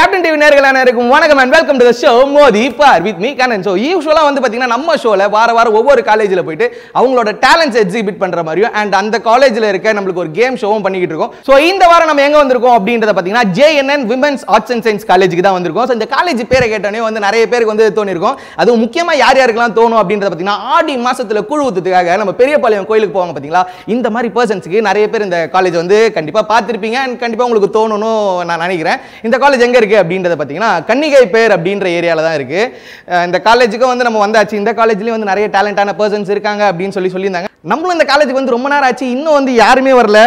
Captain TV நேர்களான இருக்கும் வணக்கம் and welcome to the show Mothi Paar with me Kannan so யூஸ்வலாக வந்து பார்த்தீங்கன்னா நம்ம ஷோவில் வார வாரம் ஒவ்வொரு காலேஜில் போயிட்டு அவங்களோட டேலண்ட்ஸ் எக்ஸிபிட் பண்ணுற மாதிரியும் அண்ட் அந்த காலேஜில் இருக்க நம்மளுக்கு ஒரு கேம் ஷோவும் பண்ணிக்கிட்டு இருக்கோம். ஸோ இந்த வாரம் நம்ம எங்கே வந்திருக்கோம் அப்படின்றத பார்த்தீங்கன்னா JNN women's arts and science காலேஜுக்கு தான் வந்திருக்கோம். ஸோ இந்த காலேஜ் பேரை கேட்டோன்னே வந்து நிறைய பேருக்கு வந்து தோணிருக்கும். அதுவும் முக்கியமாக யார் யாருக்கெல்லாம் தோணும் அப்படின்றத பார்த்தீங்கன்னா ஆடி மாதத்தில் குழு ஊத்துறதுக்காக நம்ம பெரியபாளையம் கோயிலுக்கு போவாங்க பார்த்தீங்களா இந்த மாதிரி பர்சன்ஸ்க்கு நிறைய பேர் இந்த காலேஜ் வந்து கண்டிப்பாக பார்த்துருப்பீங்க அண்ட் கண்டிப்பாக உங்களுக்கு தோணும்னு நான் நினைக்கிறேன். இந்த காலேஜ் எங்கே இருக்குது அப்படின்றத பார்த்தீங்கன்னா கன்னிகை பேர் அப்படின்ற ஏரியாவில் தான் இருக்குது இந்த காலேஜுக்கும் வந்து நம்ம வந்தாச்சு. இந்த காலேஜ்லேயும் வந்து நிறைய டேலண்டான பர்சன்ஸ் இருக்காங்க அப்படின்னு சொல்லி சொல்லியிருந்தாங்க. நம்மளும் இந்த காலேஜுக்கு வந்து ரொம்ப நேரம் ஆச்சு. இன்னும் வந்து யாருமே வரல.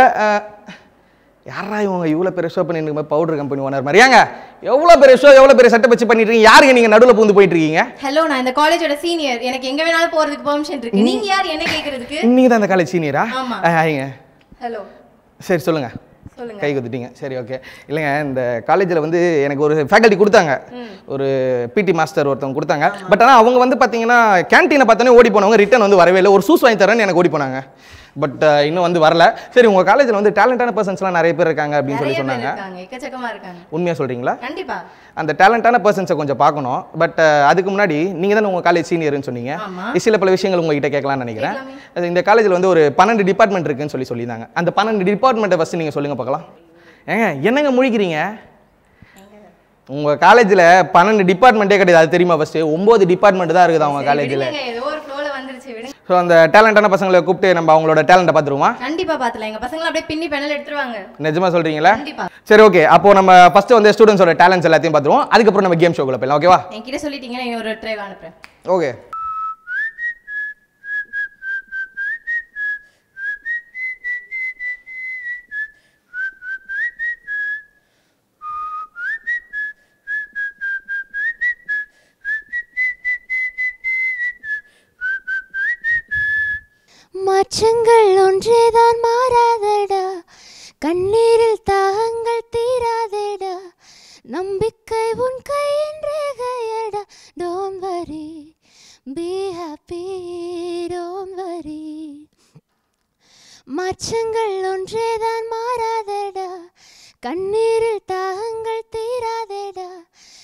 யாரா இவங்க? இவ்வளோ பெரிய ஷோ பண்ணிட்டு பவுடர் கம்பெனி ஓனர் மாதிரி. ஏங்க எவ்வளோ பெரிய ஷோ எவ்வளோ பெரிய செட்டப் வச்சு பண்ணிட்டு இருக்கீங்க? யாருங்க நீங்கள் நடுவில் பூந்து போயிட்டு இருக்கீங்க? ஹலோ நான் இந்த காலேஜோட சீனியர் எனக்கு எங்க வேணாலும் போறதுக்கு பெர்மிஷன் இருக்கு. நீங்க யார்? என்ன கேக்குறதுக்கு? நீங்கள் தான் இந்த காலேஜ் சீனியரா ஆமா. ஆயிங்க ஹலோ சரி சொல்லுங்க. கை குத்துட்டீங்க. சரி ஓகே இல்லைங்க இந்த காலேஜில் வந்து எனக்கு ஒரு ஃபேக்கல்ட்டி கொடுத்தாங்க. ஒரு பிடி மாஸ்டர் ஒருத்தவங்க கொடுத்தாங்க. பட் ஆனால் அவங்க வந்து பார்த்தீங்கன்னா கேன்டீனை பார்த்தோன்னே ஓடி போனவங்க ரிட்டன் வந்து வரவே இல்லை. ஒரு சூஸ் வாங்கி தரேன்னு எனக்கு ஓடி போனாங்க. பட் இன்னும் வந்து வரல. சரி உங்கள் காலேஜில் வந்து டேலண்டான பர்சன்ஸ்லாம் நிறைய பேர் இருக்காங்க அப்படின்னு சொல்லி சொன்னாங்க. உண்மையாக சொல்கிறீங்களா கண்டிப்பா. அந்த டேலண்டான பர்சன்ஸை கொஞ்சம் பார்க்கணும். பட் அதுக்கு முன்னாடி நீங்கள் தானே உங்கள் காலேஜ் சீனியர்னு சொன்னீங்க. சில பல விஷயங்கள் உங்ககிட்ட கேட்கலாம்னு நினைக்கிறேன். இந்த காலேஜில் வந்து ஒரு பன்னெண்டு டிபார்ட்மெண்ட் இருக்குன்னு சொல்லி சொல்லியிருந்தாங்க. அந்த பன்னெண்டு டிபார்ட்மெண்ட்டை ஃபஸ்ட்டு நீங்கள் சொல்லுங்கள் பார்க்கலாம். ஏங்க என்னங்க முழிக்கிறீங்க? உங்கள் காலேஜில் பன்னெண்டு டிபார்ட்மெண்ட்டே கிடையாது. அது தெரியுமா ஃபஸ்ட்டு ஒம்பது டிபார்ட்மெண்ட் தான் இருக்குது அவங்க காலேஜில் ஸோ அந்த டேலண்டான பசங்களை கூப்பிட்டு நம்ம அவங்களோட டேலண்ட்டை பார்த்துருவோமா? கண்டிப்பா பாத்துலாம் எங்க பசங்களை அப்படியே பின்னி பெனல் எடுத்துருவாங்க. நிஜமா சொல்கிறீங்களா கண்டிப்பா. சரி ஓகே அப்போ நம்ம ஃபஸ்ட்டு வந்து ஸ்டூடெண்ட்ஸோட டேலண்ட்ஸ் எல்லாத்தையும் பார்த்துருவோம். அதுக்கப்புறம் நம்ம கேம் ஷோக்குள்ள போயிடலாம் ஓகேவா என்கிட்ட சொல்லிட்டீங்கன்னா ஒரு ட்ரைவ் அனுப்புறேன் ஓகே மாற்றங்கள் ஒன்றேதான் மாறாதடா கண்ணீரில் தாகங்கள் தீராதேடா. நம்பிக்கை உன் கையின் ரேகையடா. Don't worry be happy don't worry மச்சங்கள் ஒன்றேதான் மாறாதேடா. கண்ணீரில் தாகங்கள் தீராதேடா.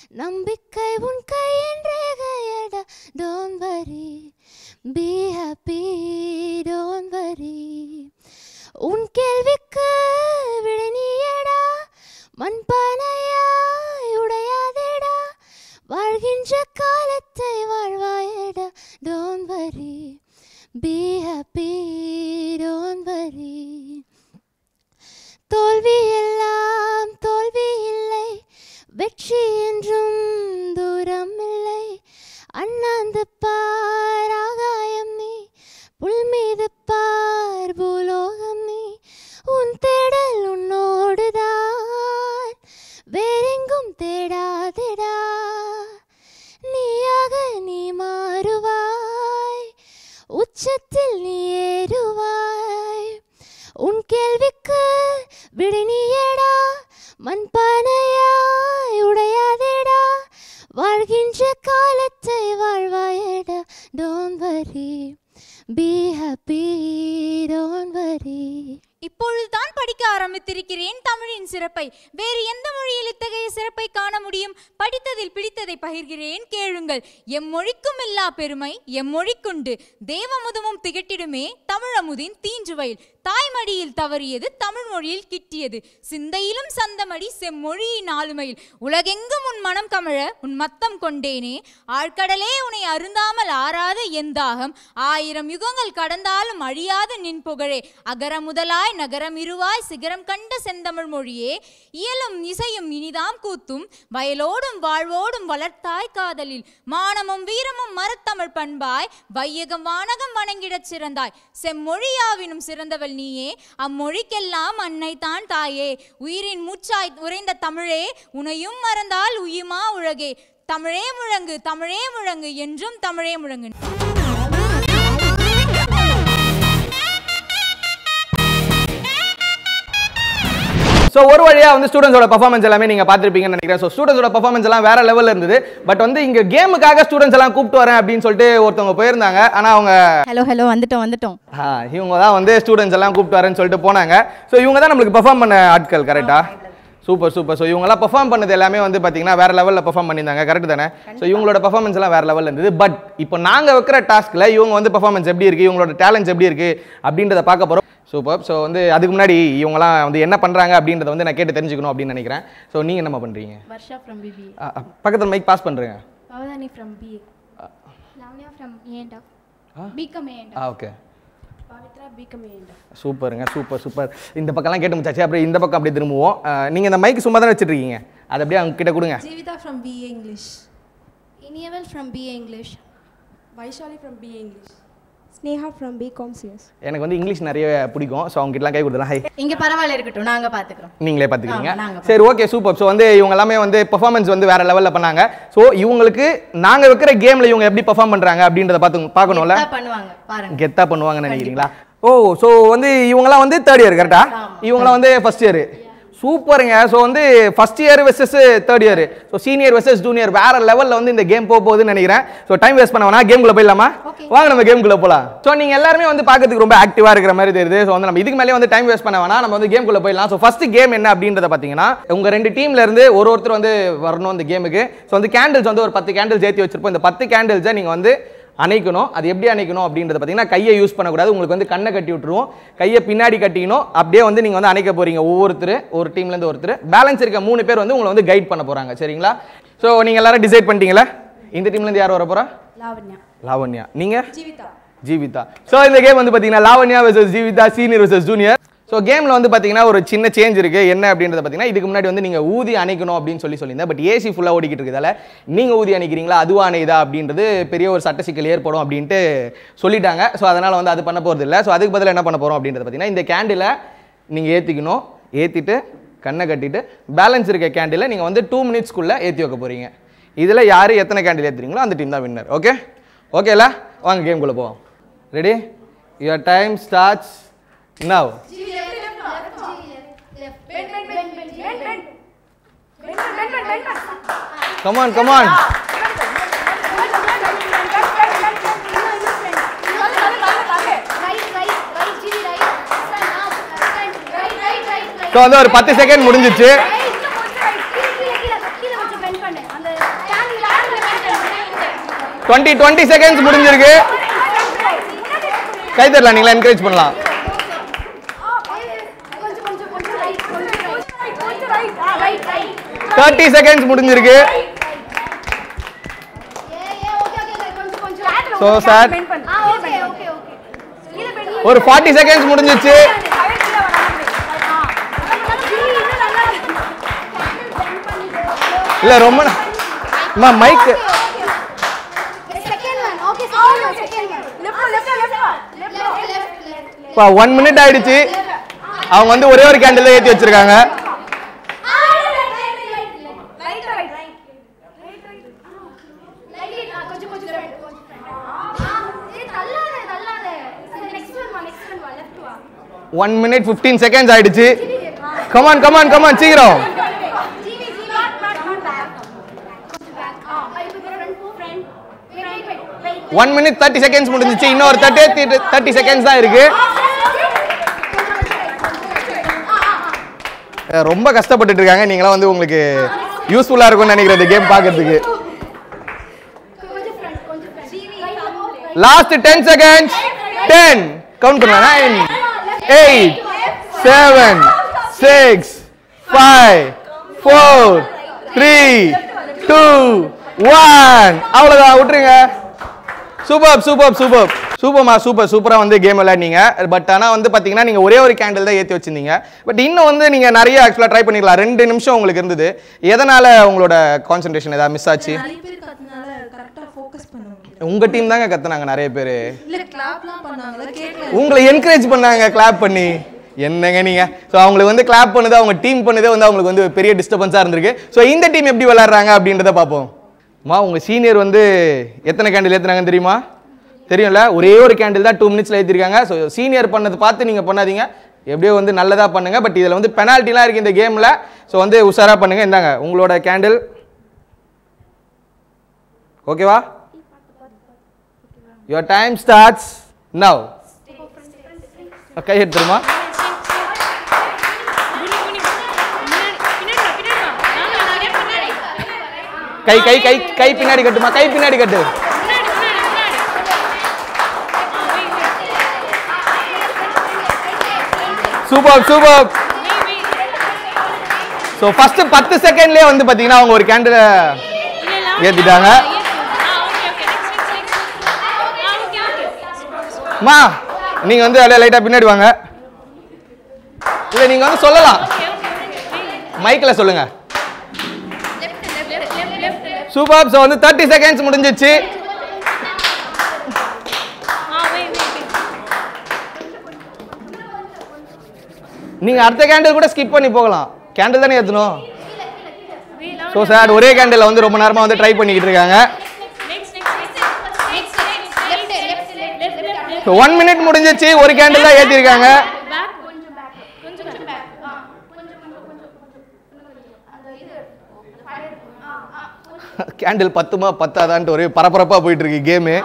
நம்பிக்கை உன் கையின் ரேகையடா. Don't worry be happy don't worry உன் கேள்விக்கு விழினியடா நீயடா. மண்பானையாய் உடையாதேடா. வாழ்கின்ற காலத்தை வாழ்வாயடா. Don't worry be happy don't worry தோல் பி ஹாப்பி டோன்ட் வரி இப்பொழுதுதான் படிக்க ஆரம்பித்திருக்கிறேன் தமிழின் சிறப்பை. வேறு எந்த மொழியை பகிர்கிறேன் கேளுங்கள். எம்மொழிக்கும் எல்லா பெருமை எம்மொழிக்குண்டு தேவமுதமும் திகட்டிடுமே தமிழமுதின் தீஞ்சுவையில். தாய்மடியில் தவறியது தமிழ் மொழியில் கிட்டியது. சிந்தையிலும் சந்தமடி செம்மொழியின் ஆளுமையில். உலகெங்கும் உன் மனம் கமழ உன் மத்தம் கொண்டேனே. ஆழ்கடலே உன்னை அருந்தாமல் ஆறாத எந்தாகம் ஆயிரம் யுகங்கள் கடந்தாலும் அழியாத நின் புகழே. அகர முதலாய் நகரம் இருவாய் சிகரம் கண்ட செந்தமிழ் மொழியே. இயலும் இசையும் இனிதாம் கூத்தும். வயலோடும் வாழ்வோடும் மரத்தாய் காதலில் மானமும் வீரமும் மரத்தமிழ் பண்பாய் வையகம் வானகம் வணங்கிடச் சிறந்தாய். செம்மொழியாவினும் சிறந்தவள் நீயே அம்மொழிக்கெல்லாம் அன்னை தான் தாயே. உயிரின் மூச்சாய் உறைந்த தமிழே உனையும் மறந்தால் உயுமா உலகே. தமிழே முழங்கு தமிழே முழங்கு என்றும் தமிழே முழங்கு. ஸோ ஒரு வழியாக வந்து ஸ்டூடெண்ட்ஸோட பர்ஃபார்மன்ஸ் எல்லாமே நீங்கள் பார்த்துருப்பீங்கன்னு நினைக்கிறேன். ஸோ ஸ்டூடெண்ட்ஸோட பர்ஃபார்மன்ஸ் எல்லாம் வேற லெவலில் இருந்தது. பட் வந்து இங்கே கேமுக்காக ஸ்டூடெண்ட்ஸ் எல்லாம் கூப்பிட்டு வரேன் அப்படின்னு சொல்லிட்டு ஒருத்தவங்க போயிருந்தாங்க. ஆனால் அவங்க ஹலோ ஹலோ வந்துட்டோம் வந்துட்டோம். ஆ, இவங்க தான் வந்து ஸ்டூடெண்ட்ஸ் எல்லாம் கூப்பிட்டு வரேன்னு சொல்லிட்டு போனாங்க. ஸோ இவங்க தான் நம்மளுக்கு பெர்ஃபார்ம் பண்ண ஆட்கள் கரெக்டா சூப்பர் சூப்பர் ஸோ இவங்கெல்லாம் பெர்ஃபார்ம் பண்ணது எல்லாமே வந்து பார்த்தீங்கன்னா வேற லெவலில் பெர்ஃபார்ம் பண்ணியிருந்தாங்க. கரெக்ட் தானே? ஸோ இவங்களோட பெர்ஃபார்மன்ஸ் எல்லாம் வேற லெவலில் இருந்தது. பட் இப்போ நாங்கள் வைக்கிற டாஸ்க்கில் இவங்க வந்து பெர்ஃபார்மன்ஸ் எப்படி இருக்குது இவங்களோட டேலண்ட்ஸ் எப்படி இருக்குது அப்படின்றத பார்க்க போகிறோம் சூப்பர் ஸோ வந்து அதுக்கு முன்னாடி இவங்கலாம் வந்து என்ன பண்ணுறாங்க அப்படின்றத வந்து நான் கேட்டு தெரிஞ்சுக்கணும் அப்படின்னு நினைக்கிறேன். ஸோ நீங்கள் என்னம்மா பண்ணுறீங்க வர்ஷா ஃப்ரம் பிபி பக்கத்தில் மைக் பாஸ் பண்ணுறேங்க பவதானி ஃப்ரம் பிஏ லவ்லியா ஃப்ரம் ஏண்டா பிகம் ஏண்டா ஓகே பவித்ரா பிகம் ஏண்டா சூப்பருங்க சூப்பர் சூப்பர். இந்த பக்கம்லாம் கேட்டு முடிச்சாச்சு. அப்புறம் இந்த பக்கம் அப்படியே திரும்புவோம். நீங்கள் இந்த மைக் சும்மா தானே வச்சுருக்கீங்க? அதை அப்படியே அவங்க கிட்ட கொடுங்க. Jeevitha from BA English Iniyaval from BA English Vaishali from BA English Sneha from BCom CS எனக்கு வந்து இங்கிலீஷ் நிறைய பிடிக்கும். ஸோ அவங்க கிட்டலாம் கை கொடுத்துலாம் ஹை இங்க பரவாயில்ல இருக்கட்டும். நாங்க பாத்துக்கிறோம். நீங்களே பார்த்துக்கிறீங்க சரி ஓகே சூப்பர் ஸோ வந்து இவங்க எல்லாமே வந்து பெர்ஃபார்மன்ஸ் வந்து வேற லெவலில் பண்ணாங்க. ஸோ இவங்களுக்கு நாங்கள் வைக்கிற கேமில் இவங்க எப்படி பெர்ஃபார்ம் பண்ணுறாங்க அப்படின்றத பார்த்து பார்க்கணும்ல? கெத்தா பண்ணுவாங்க பாருங்க. கெத்தா பண்ணுவாங்கன்னு நினைக்கிறீங்களா? ஓ ஸோ வந்து இவங்கலாம் வந்து தேர்ட் இயர் கரெக்டா இவங்கலாம் வந்து ஃபர்ஸ்ட் இயர் சூப்பருங்க. ஸோ வந்து first year versus third year so senior versus junior வேற லெவலில் வந்து இந்த கேம் போக போகுதுன்னு நினைக்கிறேன். ஸோ டைம் வேஸ்ட் பண்ண வேணா கேம்குள்ள போயிடலாமா? வாங்க நம்ம கேம்குள்ள போகலாம் ஸோ நீங்கள் எல்லாருமே வந்து பார்க்கறதுக்கு ரொம்ப ஆக்டிவாக இருக்கிற மாதிரி தெரியுது. ஸோ வந்து நம்ம இதுக்கு மேலே வந்து டைம் வேஸ்ட் பண்ண வேணா நம்ம வந்து கேம்குள்ள போயிடலாம். ஸோ ஃபர்ஸ்ட் கேம் என்ன அப்படின்றத பார்த்தீங்கன்னா உங்கள் ரெண்டு டீம்ல இருந்து ஒரு ஒருத்தர் வந்து வரணும் இந்த கேமுக்கு ஸோ வந்து கேண்டில்ஸ் வந்து ஒரு பத்து கேண்டில்ஸ் ஏற்றி வச்சிருப்போம். இந்த பத்து கேண்டில்ஸை நீங்கள் வந்து அணைக்கணும். அது எப்படி அணைக்கணும் அப்படின்றத பார்த்தீங்கன்னா கையை யூஸ் பண்ணக்கூடாது. உங்களுக்கு வந்து கண்ணை கட்டி விட்டுருவோம். கையை பின்னாடி கட்டிக்கணும். அப்படியே வந்து நீங்கள் வந்து அணைக்க போறீங்க. ஒவ்வொருத்தர் ஒரு டீம்லேருந்து ஒருத்தர். பேலன்ஸ் இருக்க மூணு பேர் வந்து உங்களை வந்து கைட் பண்ண போகிறாங்க சரிங்களா? ஸோ நீங்கள் எல்லாரும் டிசைட் பண்ணிட்டீங்களா? இந்த டீம்லேருந்து யார் வர போகிறா லாவண்யா. லாவண்யா. நீங்கள் ஜீவிதா. ஜீவிதா. ஸோ இந்த கேம் வந்து பார்த்தீங்கன்னா Lavanya versus Jeevitha senior versus junior so கேமில் வந்து பார்த்தீங்கன்னா ஒரு சின்ன சேஞ்ச் இருக்குது என்ன அப்படின்றத பார்த்தீங்கன்னா இதுக்கு முன்னாடி வந்து நீங்கள் ஊதி அணைக்கணும் அப்படின்னு சொல்லி சொல்லியிருந்தேன். பட் ஏசி ஃபுல்லாக ஓடிக்கிட்டு இருக்கதால நீங்கள் ஊதி அணைக்கிறீங்களா? அதுவும் அணையுதா? அப்படின்றது பெரிய ஒரு சட்ட சிக்கல் ஏற்படும் அப்படின்ட்டு சொல்லிட்டாங்க. ஸோ அதனால் வந்து அது பண்ண போகிறது இல்லை ஸோ அதுக்கு பதிலாக என்ன பண்ண போகிறோம் அப்படின்றத பார்த்தீங்கன்னா இந்த கேண்டிலை நீங்கள் ஏற்றிக்கணும் ஏற்றிட்டு கண்ணை கட்டிட்டு பேலன்ஸ் இருக்க கேண்டிலை நீங்கள் வந்து டூ மினிட்ஸ்க்குள்ளே ஏற்றி வைக்க போகிறீங்க இதில் யார் எத்தனை கேண்டில் ஏற்றுறீங்களோ அந்த டீம் தான் வின்னர் ஓகே ஓகேல வாங்க கேம்குள்ளே போவோம். Ready your time starts Now. Come on, come on. So வந்து ஒரு பத்து செகண்ட் முடிஞ்சிச்சு டுவெண்ட்டி டுவெண்ட்டி செகண்ட்ஸ் முடிஞ்சிருக்கு கை தரலாம் நீங்களா என்கரேஜ் பண்ணலாம் தேர்ட்டி செகண்ட்ஸ் முடிஞ்சிருக்கு. ஸோ சார் ஒரு ஃபார்ட்டி செகண்ட்ஸ் முடிஞ்சிச்சு. இல்ல ரொம்ப மைக் ஒன் மினிட் ஆயிடுச்சு. அவங்க வந்து ஒரே ஒரு கேண்டில் ஏற்றி வச்சிருக்காங்க. ஒன் மினிட் ஃபிஃப்டீன் செகண்ட்ஸ் ஆயிடுச்சு. Come on come on come on சீக்கிரம். ஒன் மினிட் தேர்ட்டி செகண்ட்ஸ் முடிஞ்சிச்சு. இன்னொரு தேர்ட்டி தேர்ட்டி செகண்ட்ஸ் தான் இருக்கு. ரொம்ப கஷ்டப்பட்டுட்டு இருக்காங்க. நீங்களாம் வந்து உங்களுக்கு யூஸ்ஃபுல்லா இருக்கும்னு நினைக்கிறேன் கேம் பார்க்கறதுக்கு. Last ten seconds ten count nine eight, eight seven six five four three two one அவ்வளோதான் விட்டுருங்க. சூப்பர் சூப்பர் சூப்பர் சூப்பர்மா சூப்பர் சூப்பராக வந்து கேம் விளையாடினீங்க. பட் ஆனால் வந்து பார்த்தீங்கன்னா நீங்கள் ஒரே ஒரு கேண்டில் தான் ஏற்றி வச்சிருந்தீங்க. பட் இன்னும் வந்து நீங்கள் நிறைய ஆக்சுவலாக ட்ரை பண்ணிக்கலாம் ரெண்டு நிமிஷம் உங்களுக்கு இருந்தது. எதனால் உங்களோட கான்சன்ட்ரேஷன் ஏதாவது மிஸ் ஆச்சு? உங்கள் டீம் தாங்க கத்துனாங்க நிறைய பேர். பண்ணாங்களா? உங்களை என்கரேஜ் பண்ணாங்க கிளாப் பண்ணி. என்னங்க நீங்க? ஸோ அவங்களுக்கு வந்து கிளாப் பண்ணுது அவங்க டீம் பண்ணுதே வந்து அவங்களுக்கு வந்து பெரிய டிஸ்டர்பன்ஸாக இருந்திருக்கு. ஸோ இந்த டீம் எப்படி விளையாடுறாங்க அப்படின்றத பார்ப்போம். மா உங்கள் சீனியர் வந்து எத்தனை கேண்டில் ஏற்றுனாங்கன்னு தெரியுமா? தெரியும்ல? ஒரே ஒரு கேண்டில் தான் டூ மினிட்ஸில் ஏற்றிருக்காங்க ஸோ சீனியர் பண்ணது பார்த்து நீங்கள் பண்ணாதீங்க. எப்படியோ வந்து நல்லதாக பண்ணுங்க பட் இதில் வந்து பெனால்ட்டிலாம் இருக்குது இந்த கேமில் ஸோ வந்து உஷாராக பண்ணுங்க. இந்தாங்க உங்களோட கேண்டில் ஓகேவா யுவர் டைம் ஸ்டார்ட்ஸ் நவ் கை எடுத்துருமா கை கை கை கை பின்னாடி கட்டுமா? கை பின்னாடி கட்டு. சூப்பர் சூப்பர் சோ ஃபர்ஸ்ட் பத்து செகண்ட்லயே வந்து பாத்தீங்கன்னா அவங்க ஒரு கேண்டில் ஏற்றிட்டாங்க மா நீங்க வந்து அப்படியே லைட்டா பின்னாடி வாங்க. இல்லை நீங்க வந்து சொல்லலாம். மைக்ல சொல்லுங்க. சூப்பர் ஸோ வந்து தேர்ட்டி செகண்ட்ஸ் முடிஞ்சிச்சு. நீங்க அடுத்த கேண்டில் கூட ஸ்கிப் பண்ணி போகலாம். கேண்டில் தானே ஏற்றணும் ஸோ சார் ஒரே கேண்டில் வந்து ரொம்ப நேரமாக வந்து ட்ரை பண்ணிக்கிட்டு இருக்காங்க. ஸோ ஒன் மினிட் முடிஞ்சிச்சு ஒரு கேண்டில் தான் ஏற்றிருக்காங்க கேண்டில் பத்துமா பத்தாதான்ட்டு ஒரே பரபரப்பாக போயிட்டு இருக்கு கேமு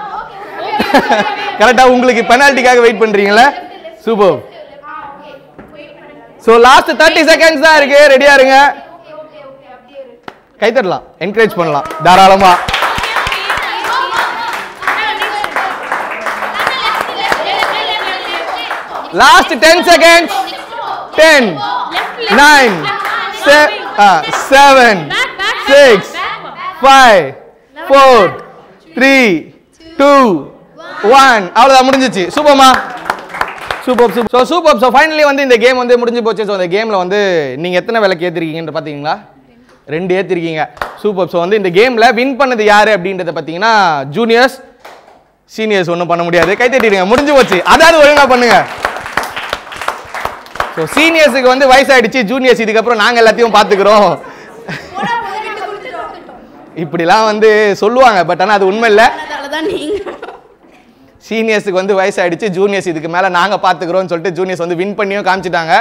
கரெக்டாக உங்களுக்கு பெனால்ட்டிக்காக வெயிட் பண்ணுறீங்களா super so last thirty seconds தான் இருக்கு. ரெடியா இருங்க. கை தட்டலாம் என்கரேஜ் பண்ணலாம். தாராளமாக தாராளமா last ten second ten nine seven six five four three two one அவ்வளோதான் முடிஞ்சிச்சு. சூப்பர்மா super super so super so finally வந்து இந்த கேம் வந்து முடிஞ்சு போச்சு. ஸோ இந்த கேமில் வந்து நீங்கள் எத்தனை விலைக்கு ஏற்றிருக்கீங்கன்னு பார்த்தீங்களா ரெண்டு ஏற்றிருக்கீங்க சூப்பர் ஸோ வந்து இந்த கேமில் வின் பண்ணது யார் அப்படின்றத பார்த்தீங்கன்னா ஜூனியர்ஸ் சீனியர்ஸ் ஒன்றும் பண்ண முடியாது. கை தட்டிடுங்க முடிஞ்சு போச்சு. அதாவது ஒழுங்காக பண்ணுங்கள் ஸோ சீனியர்ஸுக்கு வந்து வயசாயிடுச்சு ஜூனியர்ஸ் இதுக்கப்புறம் நாங்கள் எல்லாத்தையும் பார்த்துக்கிறோம். இப்படிலாம் வந்து சொல்லுவாங்க பட் ஆனால் அது உண்மை இல்லை. சீனியர்ஸுக்கு வந்து வயசாயிடுச்சு ஜூனியர்ஸ் இதுக்கு மேலே நாங்கள் பார்த்துக்கிறோம்னு சொல்லிட்டு ஜூனியர்ஸ் வந்து வின் பண்ணியும் காமிச்சிட்டாங்க.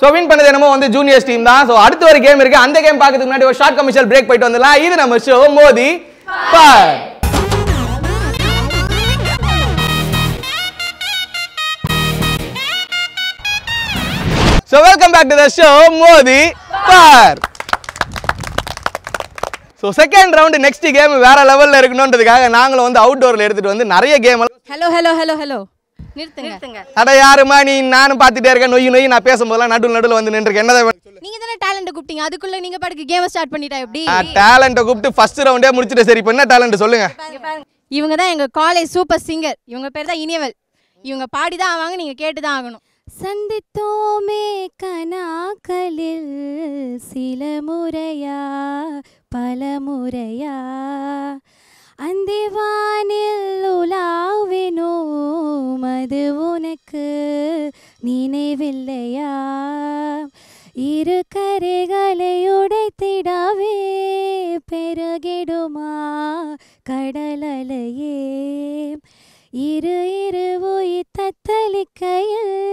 ஸோ வின் பண்ணது என்னமோ வந்து ஜூனியர்ஸ் டீம் தான். ஸோ அடுத்த ஒரு கேம் இருக்கு. அந்த கேம் பார்க்கறதுக்கு முன்னாடி ஒரு ஷார்ட் கமர்ஷியல் பிரேக் போயிட்டு வந்துடலாம். இது நம்ம show Mothi Paar so welcome back to the show Mothi Paar so second round next game வேற லெவலில் இருக்கணுன்றதுக்காக நாங்களும் வந்து அவுட்டோரில் எடுத்துட்டு வந்து நிறைய game hello hello hello hello நிறுத்துங்க. நிறுத்துங்க. அட யாருமா நீ நானும் பார்த்துட்டே இருக்கேன். நொய் நொய் நான் பேசும்போதெல்லாம் நடுவில் நடுவில் வந்து நின்றுருக்கேன். என்னதான் நீங்க தானே டேலண்ட் கூப்பிட்டீங்க. அதுக்குள்ள நீங்க பாட்டுக்கு கேம் ஸ்டார்ட் பண்ணிட்டா எப்படி? டேலண்ட்டை கூப்பிட்டு ஃபர்ஸ்ட் ரவுண்டே முடிச்சுட்டு சரி இப்போ என்ன டேலண்ட் சொல்லுங்க. இவங்க தான் எங்க காலேஜ் சூப்பர் சிங்கர் இவங்க பேர் தான் இனியவல் இவங்க பாடி தான் ஆவாங்க நீங்க கேட்டு தான் ஆகணும். சந்தித்தோமே கனாக்களில் சில முறையா பல முறையா. அந்திவானில் உலாவினோ அது உனக்கு நினைவில்லையா? இரு கரைகளை உடைத்திடவே பெருகிடுமா கடலையே இரு இரு உயிர் தத்தளிக்கையில்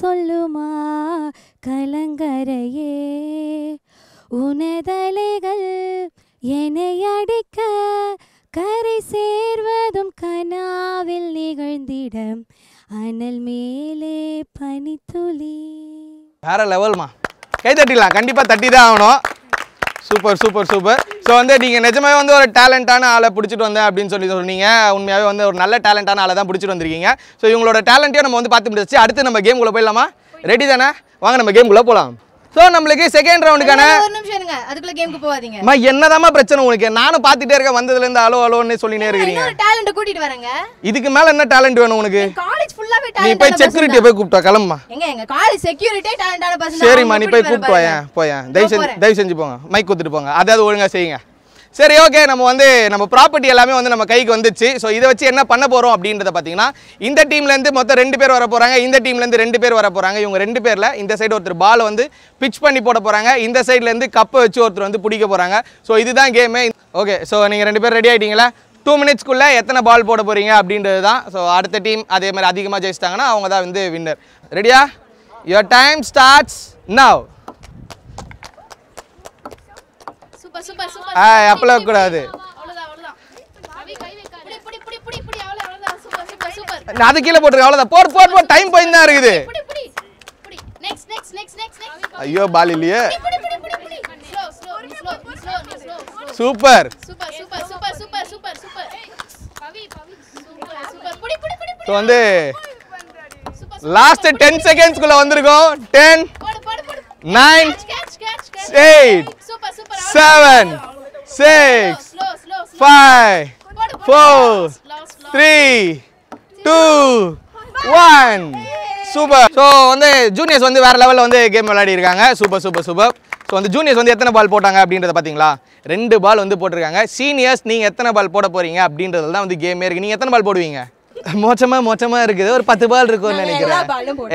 சொல்லுமா? கலங்கரையே உனதலைகள் என்னை அடிக்க கரை சேர்வதும் கனாவில் நிகழ்ந்திடம் அனல் மேலே பனித்துளி. வேற லெவல்மா கை தட்டிடலாம். கண்டிப்பாக தட்டி தான் ஆகணும். சூப்பர் சூப்பர் சூப்பர் ஸோ வந்து நீங்கள் நிஜமாவே வந்து ஒரு டேலண்டான ஆளை பிடிச்சிட்டு வந்தேன் அப்படின்னு சொல்லி சொன்னீங்க. உண்மையாகவே வந்து ஒரு நல்ல டேலண்டான ஆளை தான் பிடிச்சிட்டு வந்திருக்கீங்க. ஸோ இவங்களோட டேலண்ட்டையும் நம்ம வந்து பார்த்து முடிச்சு அடுத்து நம்ம கேம்குள்ளே போயிடலாமா? ரெடி தானே? வாங்க நம்ம கேம்குள்ளே போகலாம் ஸோ நம்மளுக்கு செகண்ட் ரவுண்டுக்கான ஒரு நிமிஷம் இருங்க. அதுக்குள்ள கேமுக்கு போகாதீங்க. அம்மா என்னதாம்மா பிரச்சனை உங்களுக்கு? நானும் பார்த்துட்டே இருக்கேன். வந்ததுலேருந்து அலோ அலோன்னு சொல்லினே டேலண்ட் கூட்டிட்டு வரேங்க. இதுக்கு மேல என்ன டேலண்ட் வேணும் உனக்கு? காலேஜ் நீ போய் செக்யூரிட்டியை போய் கூப்பிட்டா கிளம்புமா? எங்க எங்க? காலேஜ் செக்யூரிட்டி டேலண்டான பர்சன் சரிம்மா நீ போய் கூப்பிட்டு போயேன் போயேன் தயவு செஞ்சு தயவு செஞ்சு போங்க. மைக் கொடுத்துட்டு போங்க. அதாவது ஒழுங்கா செய்யுங்க. சரி ஓகே நம்ம வந்து நம்ம ப்ராப்பர்ட்டி எல்லாமே வந்து நம்ம கைக்கு வந்துச்சு. ஸோ இதை வச்சு என்ன பண்ண போகிறோம் அப்படின்றத பார்த்தீங்கன்னா இந்த டீம்லேருந்து மொத்தம் ரெண்டு பேர் வர போகிறாங்க இந்த டீம்லேருந்து ரெண்டு பேர் வர போகிறாங்க இவங்க ரெண்டு பேரில் இந்த சைடு ஒருத்தர் பால் வந்து பிச் பண்ணி போட போகிறாங்க இந்த சைட்லேருந்து கப்பை வச்சு ஒருத்தர் வந்து பிடிக்க போகிறாங்க ஸோ இதுதான் கேமு ஓகே ஸோ நீங்கள் ரெண்டு பேர் ரெடி ஆகிட்டீங்களா டூ மினிட்ஸ்க்குள்ளே எத்தனை பால் போட போகிறீங்க அப்படின்றது தான் ஸோ அடுத்த டீம் அதே மாதிரி அதிகமாக ஜெயிச்சிட்டாங்கன்னா அவங்க தான் வந்து வின்னர் ரெடியா யுவர் டைம் ஸ்டார்ட்ஸ் நவ் அப்பலாம் கூடாது. அது கீழே போட்டுருக்கேன் அவ்வளோதான் போர் போர் போர் டைம் போயின்னு தான் இருக்குது. ஐயோ பால் இல்லையே புடி புடி புடி புடி ஸ்லோ ஸ்லோ நீ ஸ்லோ நீ ஸ்லோ நீ slow super. Super super super super super super. Pavi Pavi super super. புடி புடி புடி ஸோ வந்து லாஸ்ட் டென் செகண்ட்ஸ்குள்ள வந்திருக்கோம். டென் போடு போடு போடு. Nine catch catch catch eight super super. Seven six slow slow slow five போடு போடு four slow slow three two one super. So வந்து ஜூனியர்ஸ் வந்து வேற லெவலில் வந்து கேம் விளையாடி இருக்காங்க சூப்பர் சூப்பர் சூப்பர். ஸோ வந்து ஜூனியர்ஸ் வந்து எத்தனை பால் போட்டாங்க அப்படின்றத பார்த்தீங்களா ரெண்டு பால் வந்து போட்டிருக்காங்க. சீனியர்ஸ் நீங்கள் எத்தனை பால் போட போறீங்க அப்படின்றதுல தான் வந்து கேமே இருக்குது நீங்கள் எத்தனை பால் போடுவீங்க? மோச்சமா மோச்சமா இருக்குது. ஒரு பத்து பால் இருக்கும்னு நினைக்கிறேன்.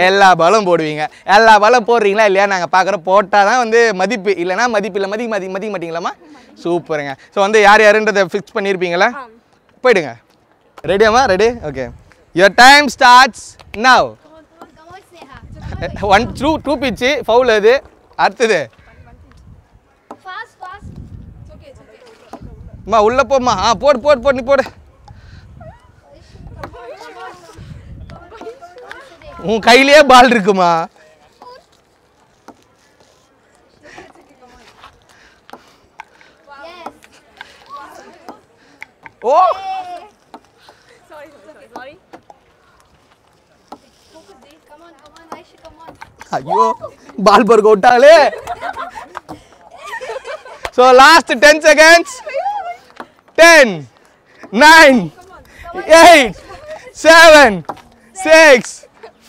எல்லா பாலும் போடுவீங்க. எல்லா பாலும் போடுறீங்களா இல்லையா? நாங்கள் பார்க்குறோம் போட்டால் தான் வந்து மதிப்பு. இல்லைனா மதிப்பு இல்லை. மதிக்க மதி மதிக்க மாட்டீங்களாம்மா? சூப்பருங்க. ஸோ வந்து யார் யாருன்றதை ஃபிக்ஸ் பண்ணியிருப்பீங்களா போயிடுங்க. ரெடியாம்மா ready okay your time starts now one two two pitch foul அது. அடுத்தது. அம்மா உள்ள போம்மா. ஆ போடு போடு போடு நீ போடு. உன் கையிலேயே பால் இருக்குமா? ஓ. ஐயோ பால் பர்க் விட்டாங்களே so last ten seconds ten nine eight seven six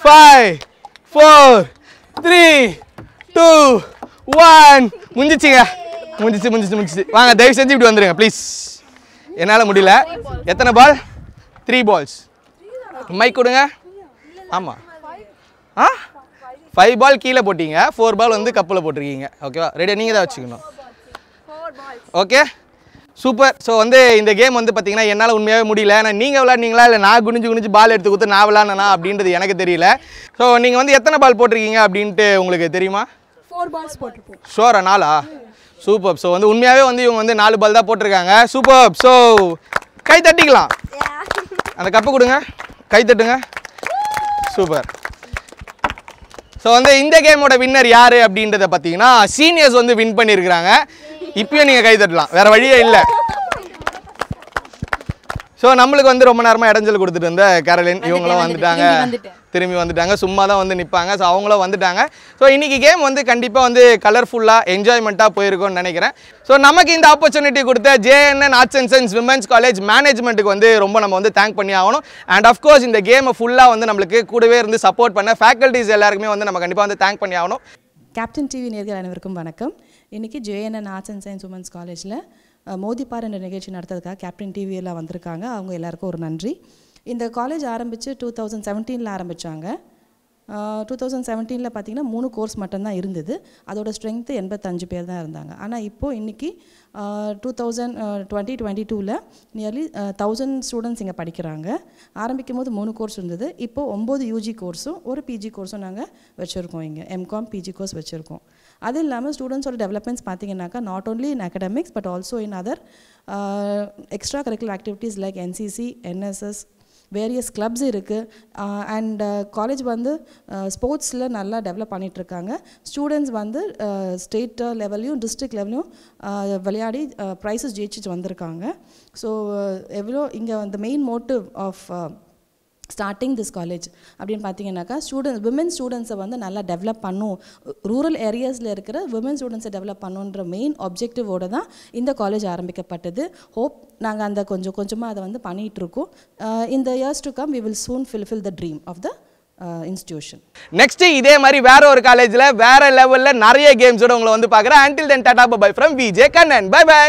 five four three two one முடிஞ்சிச்சுங்க. முடிஞ்சிச்சு முடிஞ்சிச்சு முடிஞ்சிச்சு. வாங்க தயவு செஞ்சு இப்படி வந்துருங்க ப்ளீஸ் என்னால் முடியல. எத்தனை பால் த்ரீ பால்ஸ் மைக் கொடுங்க. ஆமாம் ஆ? ஃபைவ் பால் கீழே போட்டீங்க. ஃபோர் பால் வந்து கப்பில் போட்டிருக்கீங்க. ஓகேவா ரெடியாக நீங்கள் தான் வச்சுக்கணும். ஓகே சூப்பர் ஸோ வந்து இந்த கேம் வந்து பார்த்தீங்கன்னா என்னால் உண்மையாகவே முடியல. ஏன்னா நீங்கள் விளாட்னீங்களா இல்லை நான் குனிஞ்சு குனிஞ்சு பால் எடுத்து கொடுத்து நான் விளாட்னா அப்படின்றது எனக்கு தெரியல. ஸோ நீங்கள் வந்து எத்தனை பால் போட்டிருக்கீங்க? அப்படின்ட்டு உங்களுக்கு தெரியுமா? ஃபோர் பால்ஸ் போட்டிருப்போம். ஷோரா நாளா சூப்பர் ஸோ வந்து உண்மையாகவே வந்து இவங்க வந்து நாலு பால் தான் போட்டிருக்காங்க. சூப்பர் ஸோ கை தட்டிக்கலாம். அந்த கப்பு கொடுங்க. கை தட்டுங்க. சூப்பர் ஸோ வந்து இந்த கேமோட வின்னர் யார் அப்படின்றத பார்த்தீங்கன்னா சீனியர்ஸ் வந்து வின் பண்ணியிருக்கிறாங்க இப்பயும் நீங்கள் கை தட்டலாம். வேற வழியே இல்லை. ஸோ நம்மளுக்கு வந்து ரொம்ப நேரமாக இடைஞ்சல் கொடுத்துட்டு இருந்த கேரளின் இவங்களும் வந்துட்டாங்க. திரும்பி வந்துட்டாங்க. சும்மா தான் வந்து நிற்பாங்க ஸோ அவங்களும் வந்துட்டாங்க. ஸோ இன்னைக்கு கேம் வந்து கண்டிப்பாக வந்து கலர்ஃபுல்லாக என்ஜாய்மெண்ட்டாக போயிருக்கும்னு நினைக்கிறேன். ஸோ நமக்கு இந்த ஆப்பர்ச்சுனிட்டி கொடுத்த JNN arts and science women's college மேனேஜ்மெண்ட்டுக்கு வந்து ரொம்ப நம்ம வந்து தேங்க் பண்ணி ஆகணும். அண்ட் அஃப்கோர்ஸ் இந்த கேமை ஃபுல்லாக வந்து நம்மளுக்கு கூடவே இருந்து சப்போர்ட் பண்ண ஃபேக்கல்ட்டிஸ் எல்லாருக்குமே வந்து நம்ம கண்டிப்பாக வந்து தேங்க் பண்ணி ஆகணும். கேப்டன் டிவி நேர்கள் அனைவருக்கும் வணக்கம். இன்றைக்கி JNN arts and science women's காலேஜில் மோதிப்பார் என்ற நிகழ்ச்சி நடத்துறதுக்காக கேப்டன் டிவியெல்லாம் வந்திருக்காங்க. அவங்க எல்லாருக்கும் ஒரு நன்றி. இந்த காலேஜ் ஆரம்பித்து டூ தௌசண்ட் செவன்டீனில் ஆரம்பித்தாங்க டூ தௌசண்ட் செவன்டீனில் பார்த்தீங்கன்னா மூணு கோர்ஸ் மட்டும்தான் இருந்தது. அதோட ஸ்ட்ரென்த்து எண்பத்தஞ்சு பேர் தான் இருந்தாங்க. ஆனால் இப்போது இன்றைக்கி டூ தௌசண்ட் டுவெண்ட்டி டுவெண்ட்டி டூவில் நியர்லி தௌசண்ட் ஸ்டூடெண்ட்ஸ் இங்கே படிக்கிறாங்க. ஆரம்பிக்கும் போது மூணு கோர்ஸ் இருந்தது. இப்போது ஒம்பது யூஜி கோர்ஸும் ஒரு பிஜி கோர்ஸும் நாங்கள் வச்சுருக்கோம் இங்கே. எம்காம் பிஜி கோர்ஸ் வச்சுருக்கோம். அது இல்லாமல் ஸ்டூடெண்ட்ஸோட டெவலப்மெண்ட்ஸ் பார்த்தீங்கன்னாக்கா not only in academics but also in other extra curricular activities like NCC NSS various clubs இருக்குது அண்ட் காலேஜ் வந்து ஸ்போர்ட்ஸில் நல்லா டெவலப் பண்ணிகிட்ருக்காங்க ஸ்டூடெண்ட்ஸ் வந்து ஸ்டேட் லெவல்லையும் டிஸ்ட்ரிக்ட் லெவல்லையும் விளையாடி ப்ரைஸஸ் ஜெயிச்சிட்டு வந்திருக்காங்க. ஸோ எவ்வளோ இங்கே இந்த main motive of starting this college அப்படின்னு பார்த்தீங்கன்னாக்கா ஸ்டூடெண்ட்ஸ் விமன் ஸ்டூடெண்ட்ஸை வந்து நல்லா டெவலப் பண்ணும். ரூரல் ஏரியாஸில் இருக்கிற விமன் ஸ்டூடெண்ட்ஸை டெவலப் பண்ணுன்ற மெயின் ஆப்ஜெக்டிவோடு தான் இந்த காலேஜ் ஆரம்பிக்கப்பட்டது. ஹோப் நாங்கள் அந்த கொஞ்சம் கொஞ்சமாக அதை வந்து பண்ணிகிட்ருக்கோம் இந்த years to come we will soon fulfil the dream of the institution next இதே மாதிரி வேற ஒரு காலேஜ்ல வேற லெவல்ல நிறைய கேம்ஸோட உங்களை வந்து பார்க்குறேன். Until then tata bye from VJ Kannan bye bye